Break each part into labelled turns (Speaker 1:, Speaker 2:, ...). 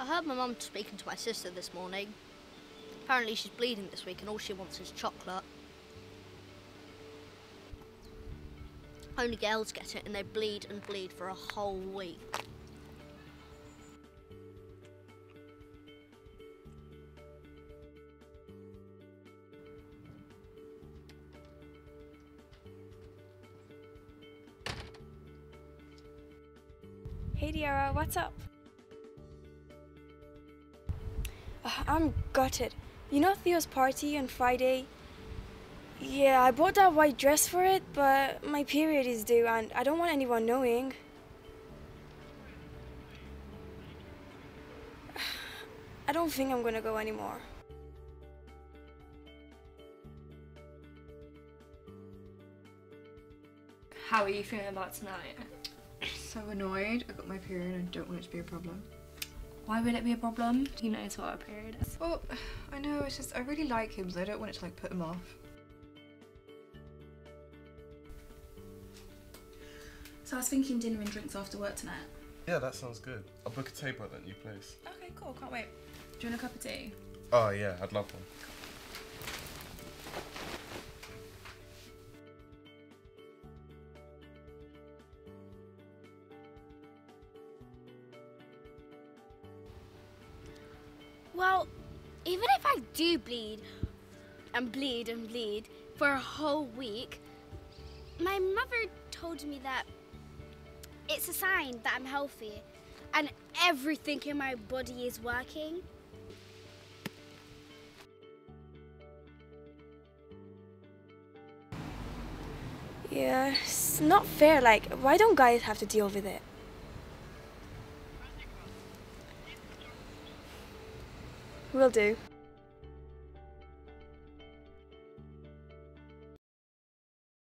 Speaker 1: I heard my mum speaking to my sister this morning. Apparently she's bleeding this week and all she wants is chocolate. Only girls get it and they bleed and bleed for a whole week.
Speaker 2: Hey Diara, what's up? I'm gutted. You know Theo's party on Friday? Yeah, I bought that white dress for it, but my period is due and I don't want anyone knowing. I don't think I'm gonna go anymore.
Speaker 3: How are you feeling about tonight?
Speaker 4: So annoyed. I got my period and I don't want it to be a problem.
Speaker 3: Why would it be a problem? He knows it's what a period is.
Speaker 4: Well, I know, it's just I really like him, so I don't want it to like put him off.
Speaker 5: So I was thinking dinner and drinks after work tonight.
Speaker 6: Yeah, that sounds good. I'll book a table at that new place.
Speaker 5: Okay, cool. Can't wait. Do you want a cup of tea?
Speaker 6: Oh yeah, I'd love one.
Speaker 7: Well, even if I do bleed and bleed and bleed for a whole week, my mother told me that it's a sign that I'm healthy and everything in my body is working.
Speaker 2: Yeah, it's not fair. Like, why don't guys have to deal with it? Will do.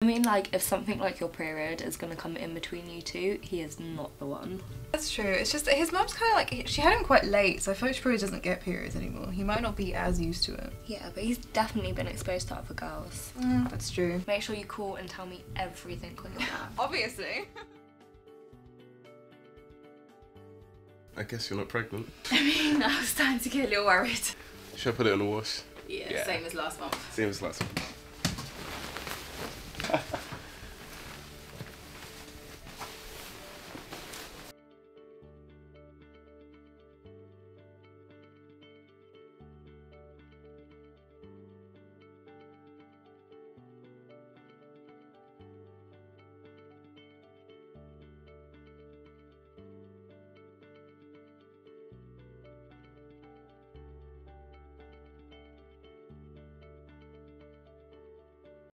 Speaker 3: I mean, like, if something like your period is gonna come in between you two, he is not the one.
Speaker 4: That's true. It's just his mum's kind of like she had him quite late, so I feel like she probably doesn't get periods anymore. He might not be as used to it.
Speaker 3: Yeah, but he's definitely been exposed to other girls.
Speaker 4: Mm, that's true.
Speaker 3: Make sure you call and tell me everything when you're back.
Speaker 4: Obviously.
Speaker 6: I guess you're not pregnant.
Speaker 5: I mean, I was starting to get a little worried.
Speaker 6: Should I put it in the wash?
Speaker 5: Yeah,
Speaker 6: Yeah.
Speaker 5: same as last month.
Speaker 6: Same as last one.